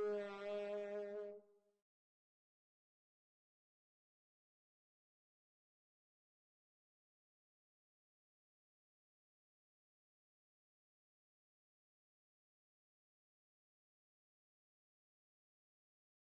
Whoa.